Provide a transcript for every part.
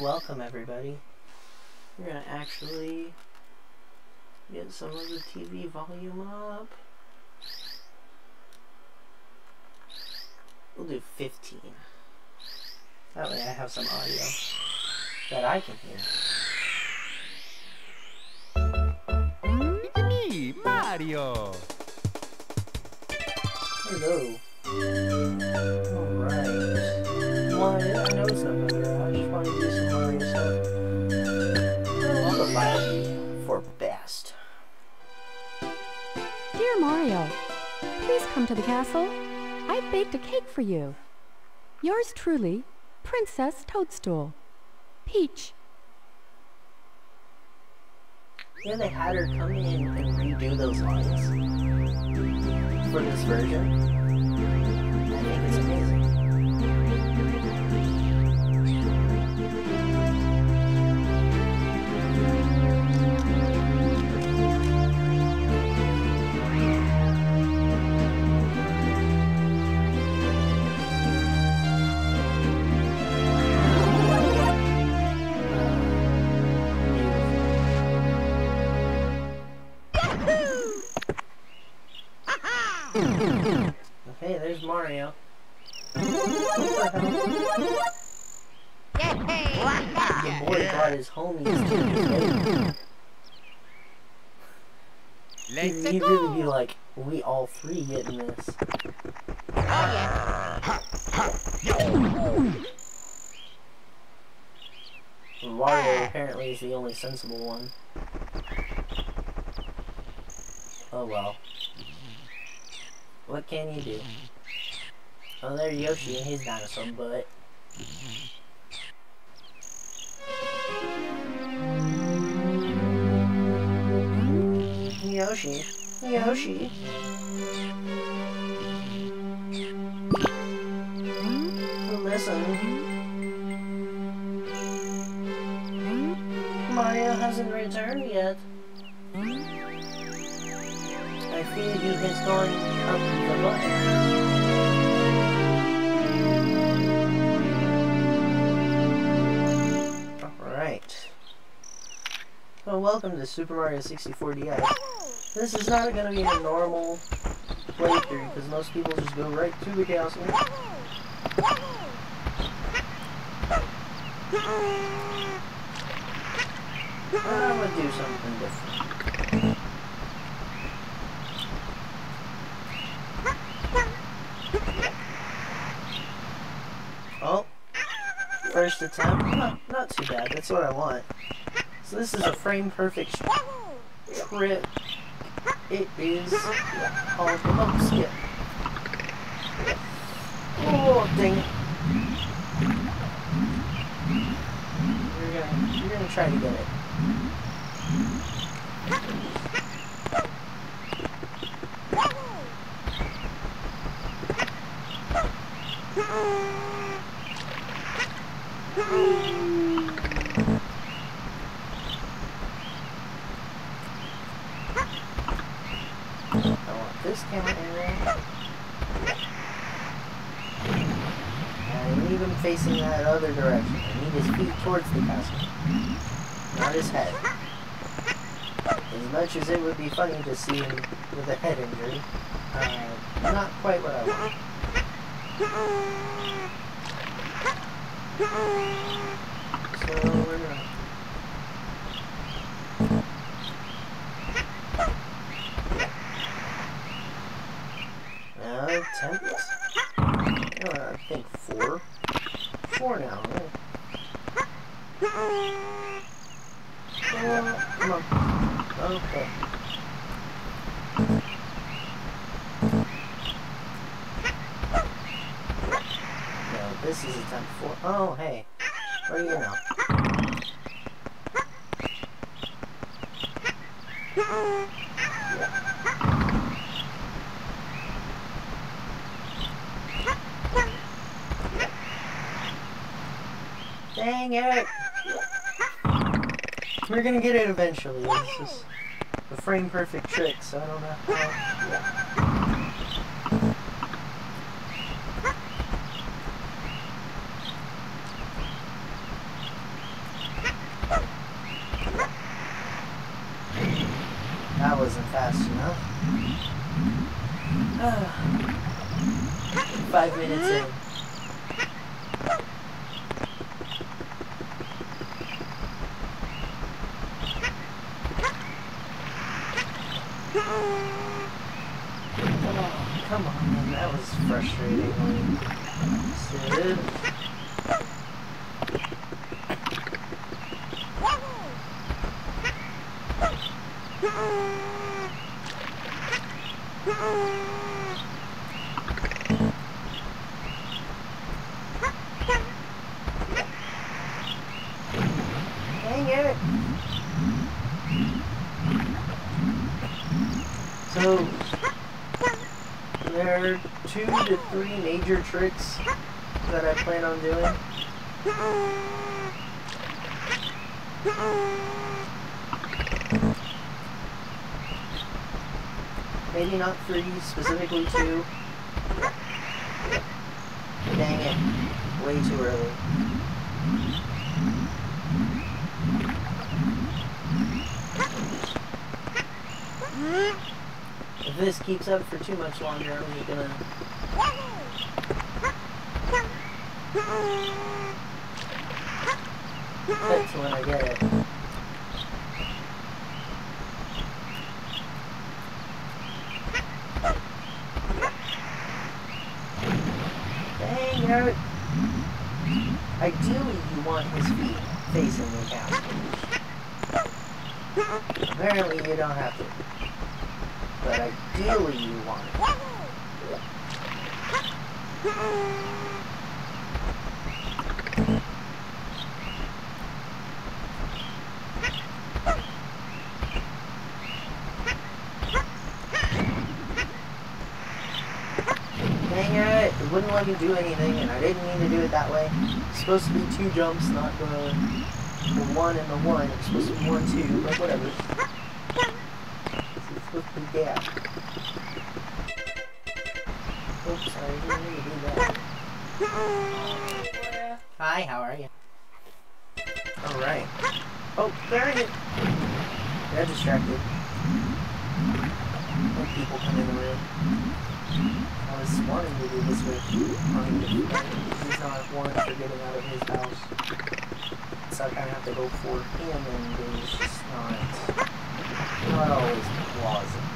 welcome everybody. We're gonna actually get some of the TV volume up. We'll do 15. That way I have some audio that I can hear. Me, Mario. Hello. Alright. Well, I, I know something. To the castle. I've baked a cake for you. Yours truly, Princess Toadstool. Peach. Yeah, they had her come in and redo those lines for this version. Okay, there's Mario. The boy brought his homies Let's He'd really be like, we all three getting this. Oh yeah. Mario apparently is the only sensible one. Oh well. What can you do? Oh, there's Yoshi and his dinosaur butt. Yoshi. Yoshi. Listen. Mario hasn't returned yet. I fear he has gone welcome to Super Mario 64 DS. This is not going to be a normal playthrough because most people just go right to the castle. I'm going to do something different. Oh, first attempt. Not, not too bad. That's what I want. So this is a frame perfect trip. It is called the bump skip. Oh, dang it. You're gonna, you're gonna try to get it. I want this camera area. And I need him facing that other direction. I need his feet towards the castle. Not his head. As much as it would be funny to see him with a head injury, Dang it! We're gonna get it eventually. This is the frame perfect trick, so I don't know how. Yeah. That wasn't fast enough. Five minutes in. Oh, come on. That was frustrating. Sid. Dang it! So, there are two to three major tricks that I plan on doing. Maybe not three, specifically two. Dang it. Way too early. If this keeps up for too much longer, I'm just gonna... Cut when I get it. Dang it! Ideally, you want his feet facing the castle. Apparently, you don't have to. But ideally, you want it. Dang It wouldn't do anything, and I didn't mean to do it that way. It's supposed to be two jumps, not the, the one and the one. It's supposed to be one, two, but whatever. It's supposed to be gap. Oops, sorry, I didn't mean to do that. Hi, how are you? Alright. Oh, there it is. Got distracted. When people come in the room. Was wanting to do this with Huntington. He's not one for getting out of his house. So I kind of have to go for him, and it's just not, not always plausible.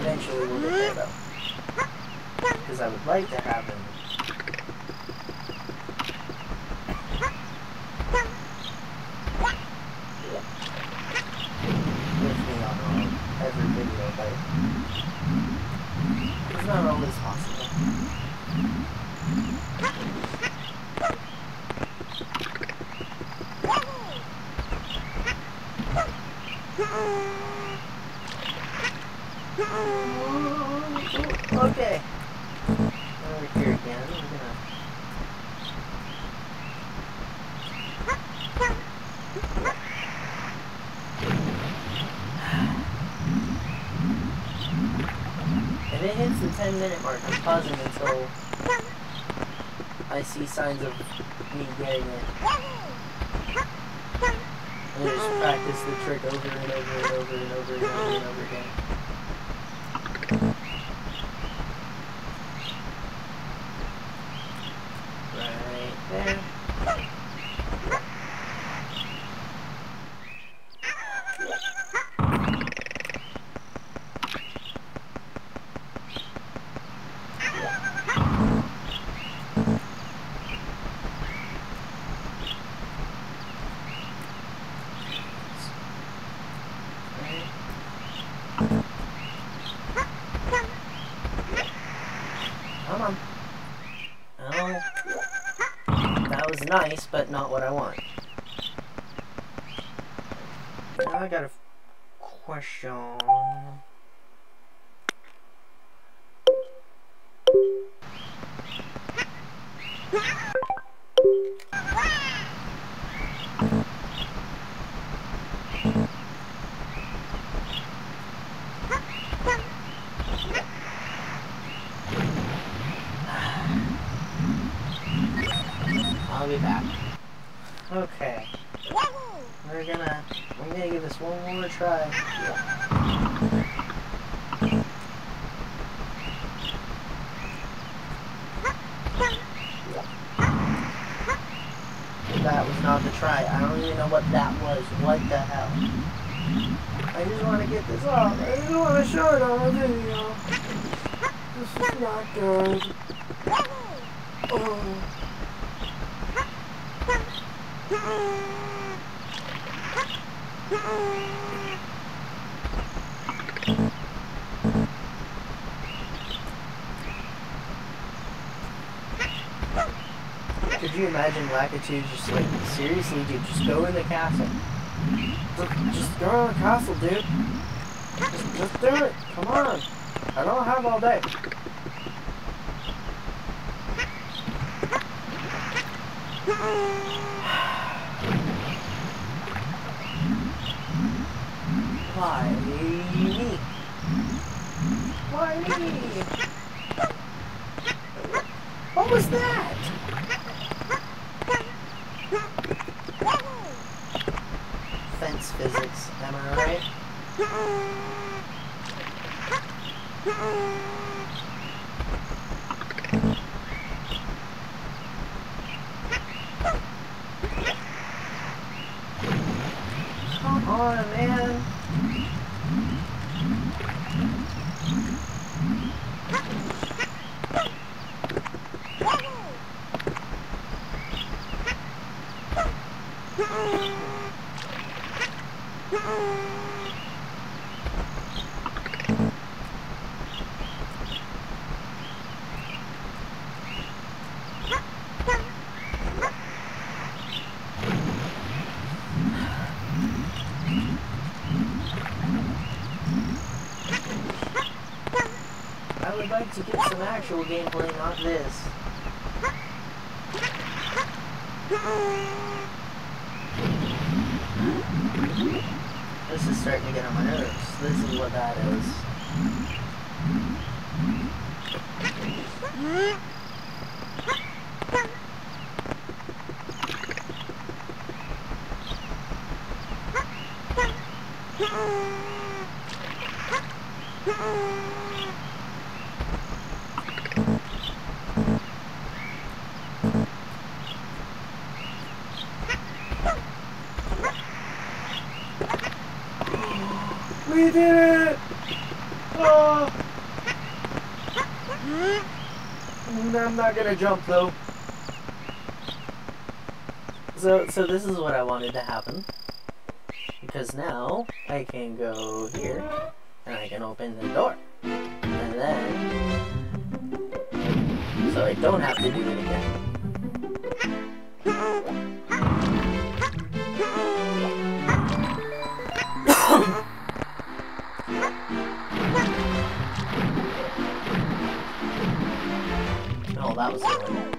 Eventually we'll get there though. Because I would like to have him with me on um, every video, but it's not always possible. Okay. Over here again. We're gonna If it hits the 10 minute mark, I'm pausing until I see signs of me getting it. And just practice the trick over and over and over and over and over and over again. Right there. Come on. Oh. That was nice, but not what I want. Now I got a question. I'll be back. Okay. we're gonna, I'm gonna give this one more try. That was not the try. I don't even know what that was. What the hell? I just want to get this off. I just want to show it on video. This is not good. Oh. Could you imagine Lakitu just like, seriously, dude, just go in the castle. Just, go in the castle, dude. Just, just do it. Come on. I don't have all day. Why What was that? Fence physics, am I right? Come on, man. I would like to get some actual gameplay, not this. This is starting to get on my nerves. This is what that is. We did it! Oh! I'm not gonna jump though. So, so this is what I wanted to happen. Because now, I can go here, and I can open the door. And then... So I don't have to do it again. Oh,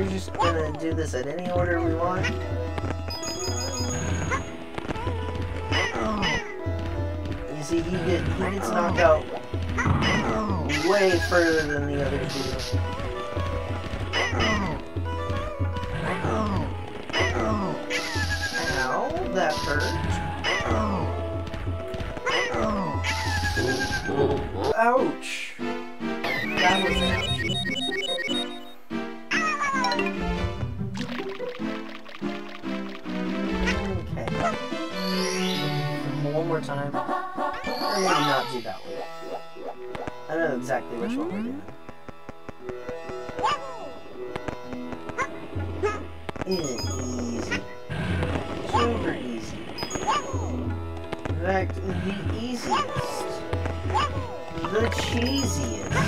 we're just gonna do this at any order we want. Oh. You see, he, get, he gets knocked out way further than the other two. That hurt. Ouch. More time. Maybe not do that one. I know exactly which one we're doing. Easy. Super easy. In fact, the easiest. The cheesiest.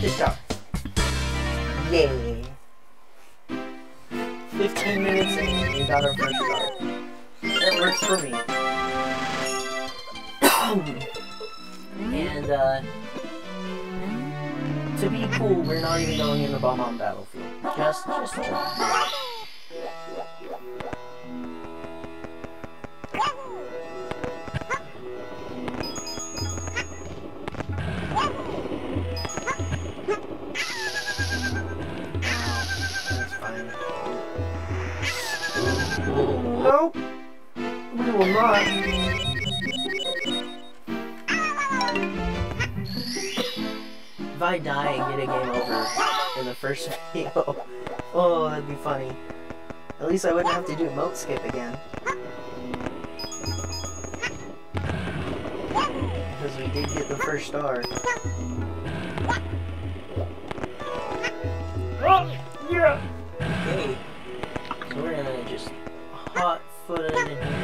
The. Yay. 15 minutes in, got our first star. That works for me. and, uh, to be cool, we're not even going in the Bomb battlefield. Just, just will not. If I die and get a game over in the first video, oh, that'd be funny. At least I wouldn't have to do moat skip again. Because we did get the first star. Oh, yeah! Okay. So we're gonna just hot foot it in here.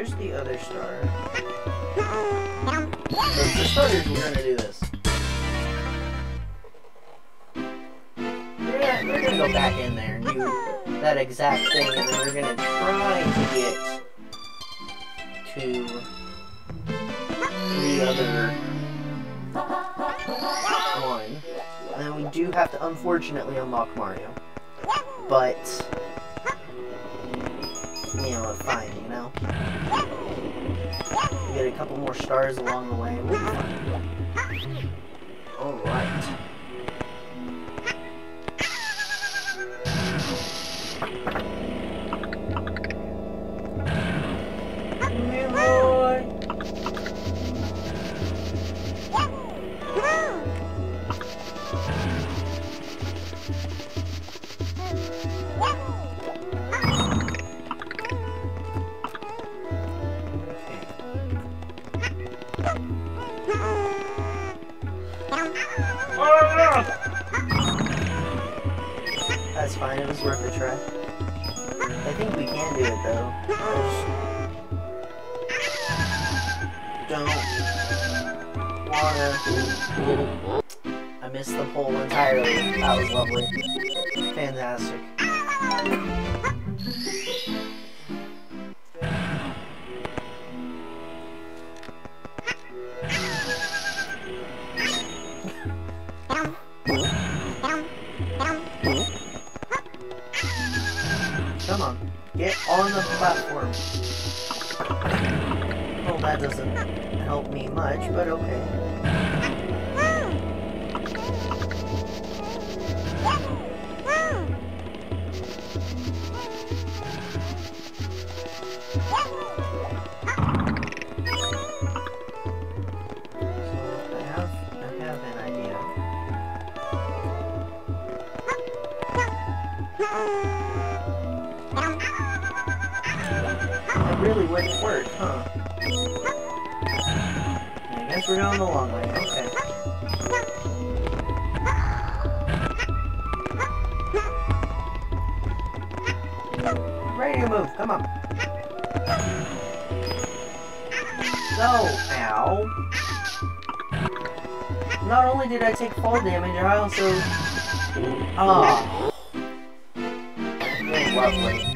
There's the other star. For starters, we're gonna do this. We're gonna, we're gonna go back in there and do that exact thing, and then we're gonna try to get to the other one. And then we do have to unfortunately unlock Mario. But you know, fine, you know? We get a couple more stars along the way. Alright. Don't wanna. I missed the pole entirely. That was lovely. Fantastic. Help me much, but okay. Going the long way. Okay. Ready to move. Come on. No. Ow. Not only did I take fall damage, I also... Oh. Lovely.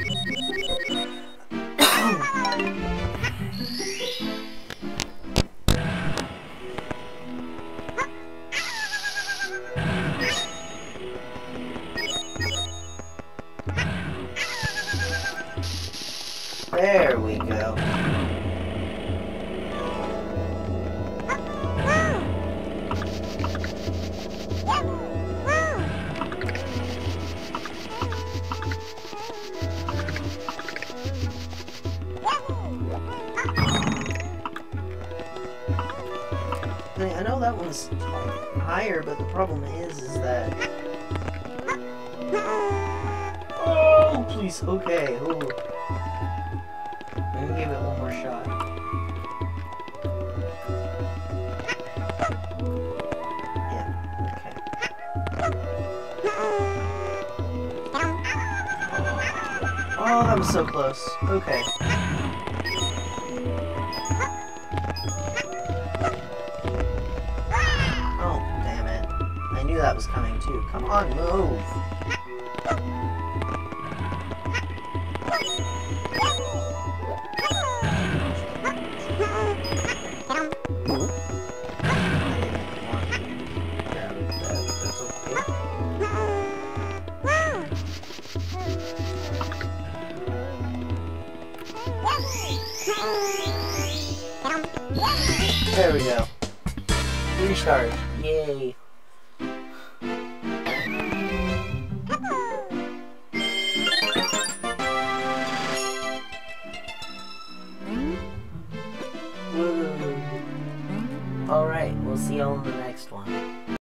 That one's higher, but the problem is, is that... Oh, please, okay. Oh. Let me give it one more shot. Yeah, okay. Oh, that was so close. Okay. That was coming too. Come on, move.